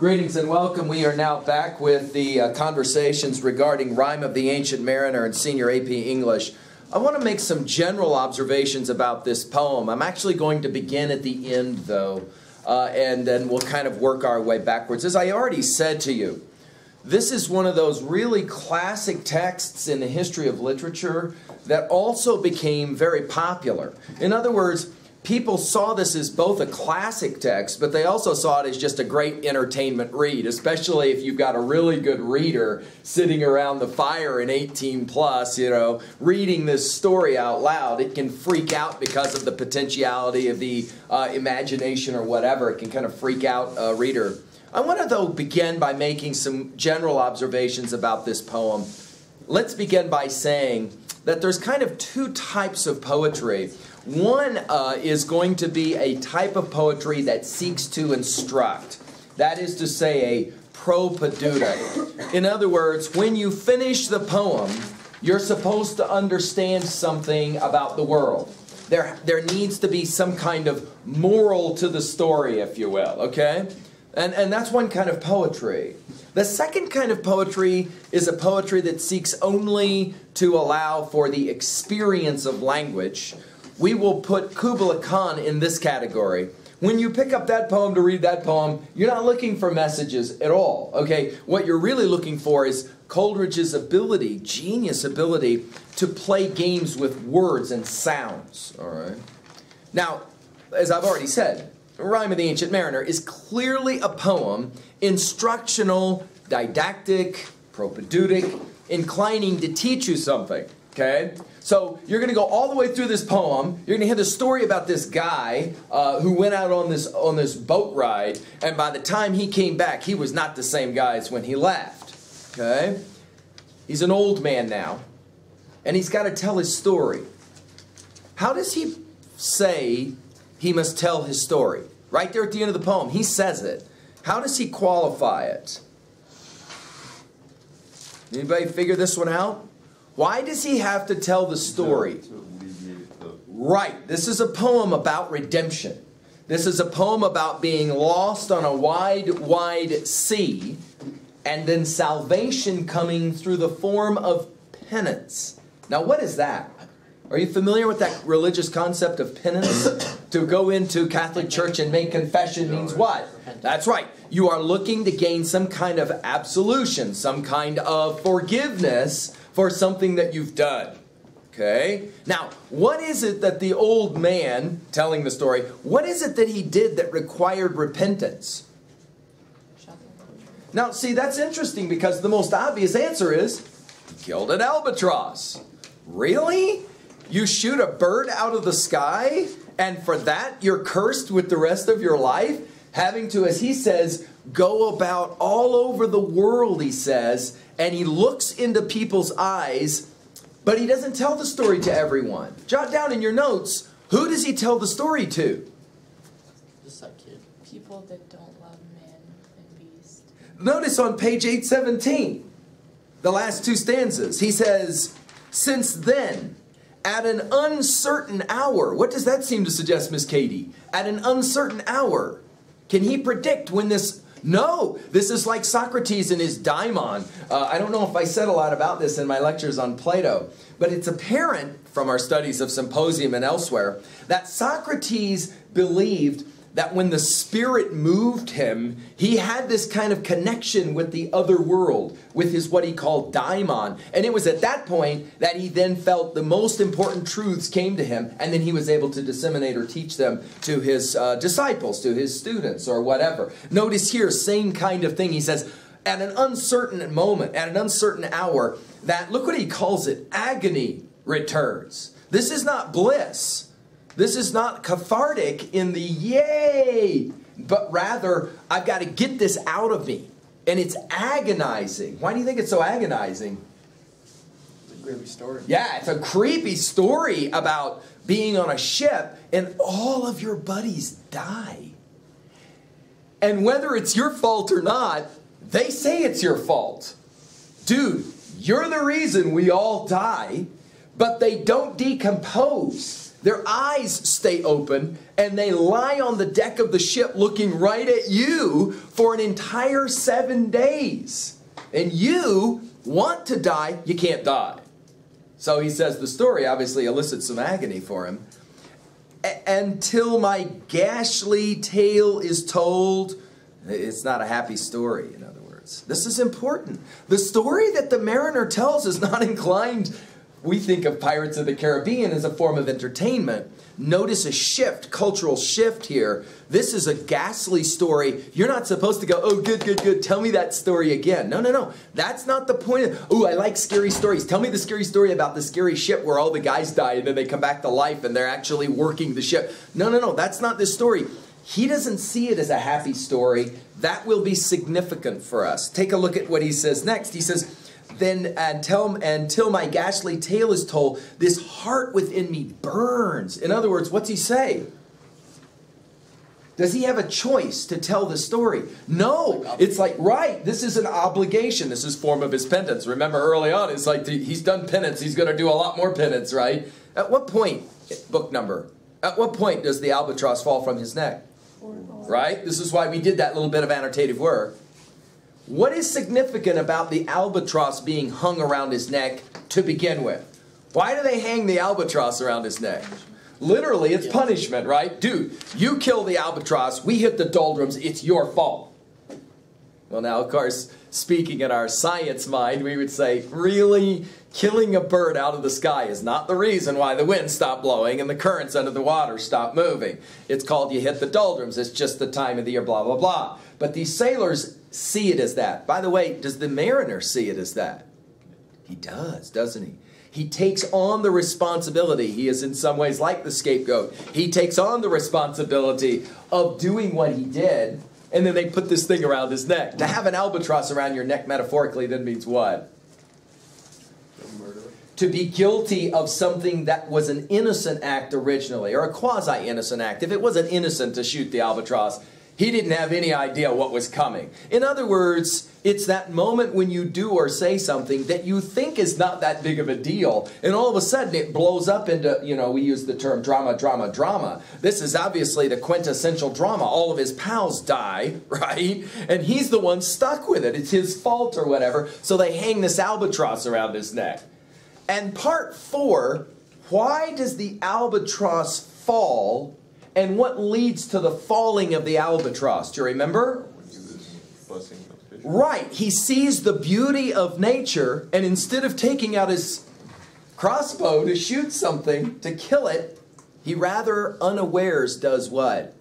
Greetings and welcome. We are now back with the uh, conversations regarding Rime of the Ancient Mariner and Senior AP English. I want to make some general observations about this poem. I'm actually going to begin at the end, though, uh, and then we'll kind of work our way backwards. As I already said to you, this is one of those really classic texts in the history of literature that also became very popular. In other words, people saw this as both a classic text, but they also saw it as just a great entertainment read, especially if you've got a really good reader sitting around the fire in 18 plus, you know, reading this story out loud. It can freak out because of the potentiality of the uh, imagination or whatever. It can kind of freak out a reader. I want to, though, begin by making some general observations about this poem. Let's begin by saying that there's kind of two types of poetry. One uh, is going to be a type of poetry that seeks to instruct. That is to say, a propaedeutic. In other words, when you finish the poem, you're supposed to understand something about the world. There, there needs to be some kind of moral to the story, if you will, okay? And, and that's one kind of poetry. The second kind of poetry is a poetry that seeks only to allow for the experience of language we will put Kubla Khan in this category. When you pick up that poem to read that poem, you're not looking for messages at all. Okay, what you're really looking for is Coleridge's ability, genius ability, to play games with words and sounds. All right. Now, as I've already said, Rime of the Ancient Mariner is clearly a poem, instructional, didactic, propaedeutic, inclining to teach you something. Okay? So you're going to go all the way through this poem. You're going to hear the story about this guy uh, who went out on this on this boat ride, and by the time he came back, he was not the same guy as when he left. Okay? He's an old man now, and he's got to tell his story. How does he say he must tell his story? Right there at the end of the poem, he says it. How does he qualify it? Anybody figure this one out? Why does he have to tell the story? Right. This is a poem about redemption. This is a poem about being lost on a wide, wide sea and then salvation coming through the form of penance. Now, what is that? Are you familiar with that religious concept of penance? to go into Catholic Church and make confession means what? That's right. You are looking to gain some kind of absolution, some kind of forgiveness for something that you've done. Okay? Now, what is it that the old man telling the story, what is it that he did that required repentance? Now, see, that's interesting because the most obvious answer is he killed an albatross. Really? You shoot a bird out of the sky, and for that you're cursed with the rest of your life? Having to, as he says, go about all over the world, he says, and he looks into people's eyes, but he doesn't tell the story to everyone. Jot down in your notes who does he tell the story to? Just like kid. People that don't love men and beast. Notice on page 817, the last two stanzas, he says, Since then, at an uncertain hour, what does that seem to suggest, Miss Katie? At an uncertain hour, can he predict when this no, this is like Socrates and his daimon. Uh, I don't know if I said a lot about this in my lectures on Plato, but it's apparent from our studies of Symposium and elsewhere that Socrates believed that when the Spirit moved him, he had this kind of connection with the other world, with his what he called daimon. And it was at that point that he then felt the most important truths came to him, and then he was able to disseminate or teach them to his uh, disciples, to his students, or whatever. Notice here, same kind of thing. He says, at an uncertain moment, at an uncertain hour, that, look what he calls it, agony returns. This is not bliss. This is not cathartic in the yay, but rather, I've got to get this out of me. And it's agonizing. Why do you think it's so agonizing? It's a creepy story. Yeah, it's a creepy story about being on a ship and all of your buddies die. And whether it's your fault or not, they say it's your fault. Dude, you're the reason we all die, but they don't decompose Their eyes stay open and they lie on the deck of the ship looking right at you for an entire seven days. And you want to die, you can't die. So he says the story obviously elicits some agony for him. Until my ghastly tale is told, it's not a happy story, in other words. This is important. The story that the mariner tells is not inclined we think of Pirates of the Caribbean as a form of entertainment. Notice a shift, cultural shift here. This is a ghastly story. You're not supposed to go, oh, good, good, good, tell me that story again. No, no, no. That's not the point oh, I like scary stories. Tell me the scary story about the scary ship where all the guys die and then they come back to life and they're actually working the ship. No, no, no. That's not this story. He doesn't see it as a happy story. That will be significant for us. Take a look at what he says next. He says, then until, until my ghastly tale is told, this heart within me burns. In other words, what's he say? Does he have a choice to tell the story? No. It's like, right, this is an obligation. This is form of his penance. Remember early on, it's like he's done penance. He's going to do a lot more penance, right? At what point, book number, at what point does the albatross fall from his neck? Right? This is why we did that little bit of annotative work. What is significant about the albatross being hung around his neck to begin with? Why do they hang the albatross around his neck? Literally, it's punishment, right? Dude, you kill the albatross, we hit the doldrums, it's your fault. Well, now, of course, speaking in our science mind, we would say, really? Killing a bird out of the sky is not the reason why the wind stopped blowing and the currents under the water stopped moving. It's called you hit the doldrums. It's just the time of the year, blah, blah, blah. But these sailors see it as that. By the way, does the mariner see it as that? He does, doesn't he? He takes on the responsibility. He is in some ways like the scapegoat. He takes on the responsibility of doing what he did, and then they put this thing around his neck. To have an albatross around your neck metaphorically then means what? To be guilty of something that was an innocent act originally, or a quasi innocent act. If it wasn't innocent to shoot the albatross, he didn't have any idea what was coming. In other words, it's that moment when you do or say something that you think is not that big of a deal, and all of a sudden it blows up into, you know, we use the term drama, drama, drama. This is obviously the quintessential drama. All of his pals die, right? And he's the one stuck with it. It's his fault or whatever. So they hang this albatross around his neck. And part four why does the albatross fall and what leads to the falling of the albatross? Do you remember? Right. He sees the beauty of nature, and instead of taking out his crossbow to shoot something, to kill it, he rather unawares does what?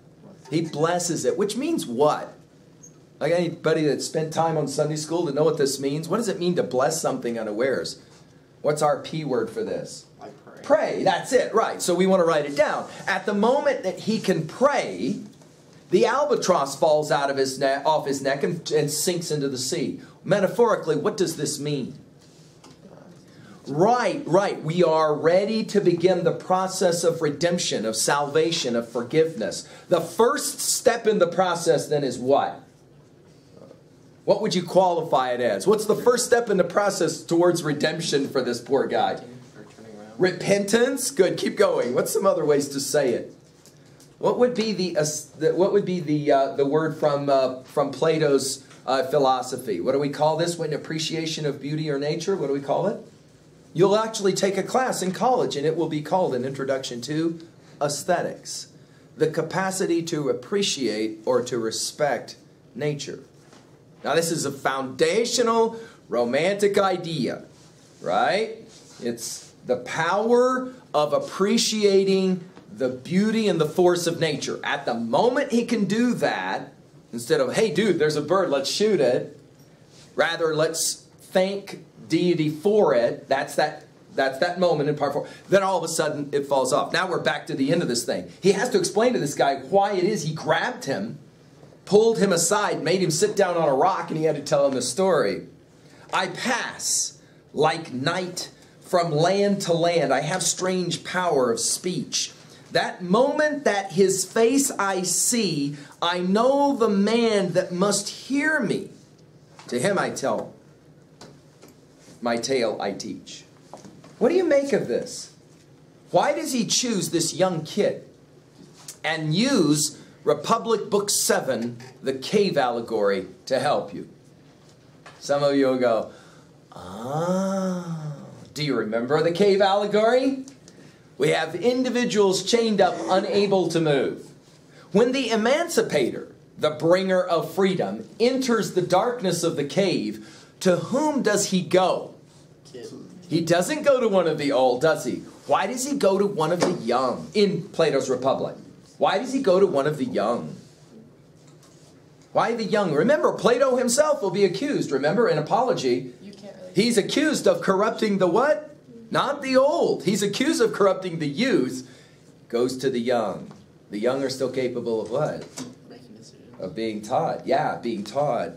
He blesses it, which means what? Like anybody that spent time on Sunday school to know what this means? What does it mean to bless something unawares? What's our P word for this? Pray. That's it, right. So we want to write it down. At the moment that he can pray, the albatross falls out of his neck, off his neck and, and sinks into the sea. Metaphorically, what does this mean? Right, right. We are ready to begin the process of redemption, of salvation, of forgiveness. The first step in the process then is what? What would you qualify it as? What's the first step in the process towards redemption for this poor guy? Repentance. Good. Keep going. What's some other ways to say it? What would be the, uh, what would be the uh, the word from uh, from Plato's uh, philosophy? What do we call this? When appreciation of beauty or nature? What do we call it? You'll actually take a class in college, and it will be called an introduction to aesthetics, the capacity to appreciate or to respect nature. Now, this is a foundational romantic idea, right? It's the power of appreciating the beauty and the force of nature. At the moment he can do that, instead of, hey, dude, there's a bird, let's shoot it, rather, let's thank deity for it. That's that. That's that moment in part four. Then all of a sudden it falls off. Now we're back to the end of this thing. He has to explain to this guy why it is he grabbed him, pulled him aside, made him sit down on a rock, and he had to tell him the story. I pass like night from land to land. I have strange power of speech. That moment that his face I see, I know the man that must hear me. To him I tell, my tale I teach. What do you make of this? Why does he choose this young kid and use Republic Book 7, the cave allegory, to help you? Some of you will go, ah. Do you remember the cave allegory? We have individuals chained up, unable to move. When the emancipator, the bringer of freedom, enters the darkness of the cave, to whom does he go? He doesn't go to one of the old, does he? Why does he go to one of the young in Plato's Republic? Why does he go to one of the young? Why the young? Remember, Plato himself will be accused. Remember, in Apology, You can't really. He's accused of corrupting the what? Not the old. He's accused of corrupting the youth. Goes to the young. The young are still capable of what? Of being taught. Yeah, being taught.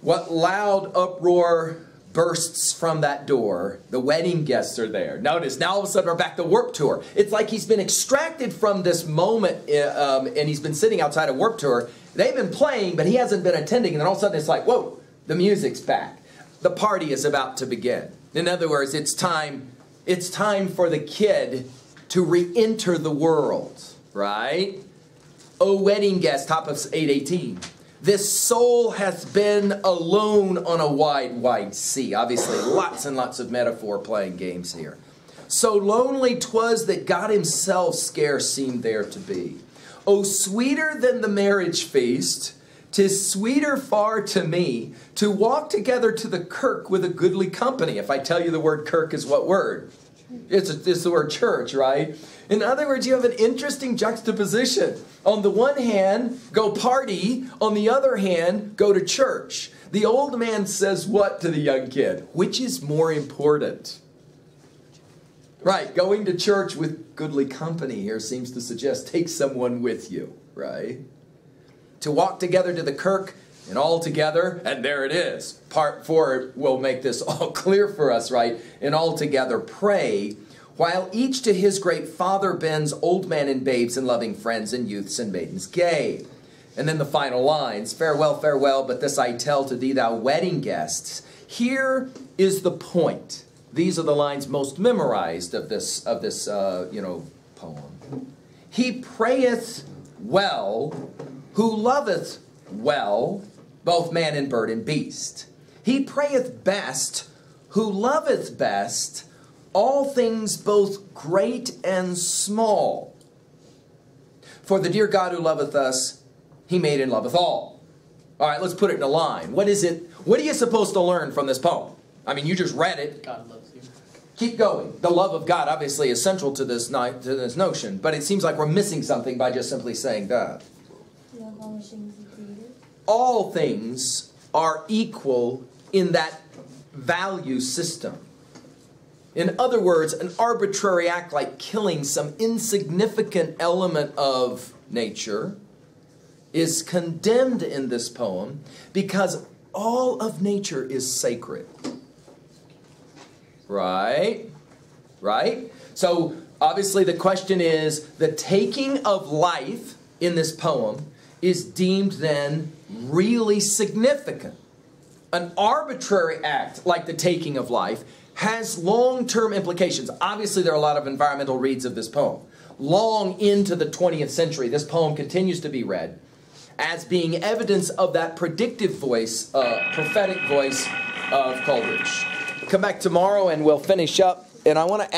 What loud uproar bursts from that door? The wedding guests are there. Notice, now all of a sudden we're back to Warped Tour. It's like he's been extracted from this moment uh, um, and he's been sitting outside of Warped Tour. They've been playing, but he hasn't been attending. And then all of a sudden it's like, whoa, the music's back. The party is about to begin. In other words, it's time, it's time for the kid to re-enter the world, right? O wedding guest, top of 818. This soul has been alone on a wide, wide sea. Obviously, lots and lots of metaphor playing games here. So lonely 'twas that God himself scarce seemed there to be. O sweeter than the marriage feast, 'tis sweeter far to me to walk together to the kirk with a goodly company. If I tell you the word kirk is what word? It's, it's the word church, right? In other words, you have an interesting juxtaposition. On the one hand, go party. On the other hand, go to church. The old man says what to the young kid? Which is more important? Right, going to church with goodly company here seems to suggest take someone with you, right? To walk together to the kirk and all together, and there it is. Part four will make this all clear for us, right? And all together pray, while each to his great father bends, old men and babes and loving friends and youths and maidens gay. And then the final lines Farewell, farewell, but this I tell to thee, thou wedding guests. Here is the point. These are the lines most memorized of this, of this uh, you know, poem. He prayeth well, who loveth well, both man and bird and beast. He prayeth best, who loveth best, all things both great and small. For the dear God who loveth us, he made and loveth all. All right, let's put it in a line. What is it? What are you supposed to learn from this poem? I mean, you just read it. God loves you. Keep going. The love of God obviously is central to this to this notion, but it seems like we're missing something by just simply saying that. All things are equal in that value system. In other words, an arbitrary act like killing some insignificant element of nature is condemned in this poem because all of nature is sacred. Right? Right? So, obviously, the question is the taking of life in this poem is deemed then really significant. An arbitrary act like the taking of life has long term implications. Obviously, there are a lot of environmental reads of this poem. Long into the 20th century, this poem continues to be read as being evidence of that predictive voice, uh, prophetic voice of Coleridge. Come back tomorrow and we'll finish up. And I want to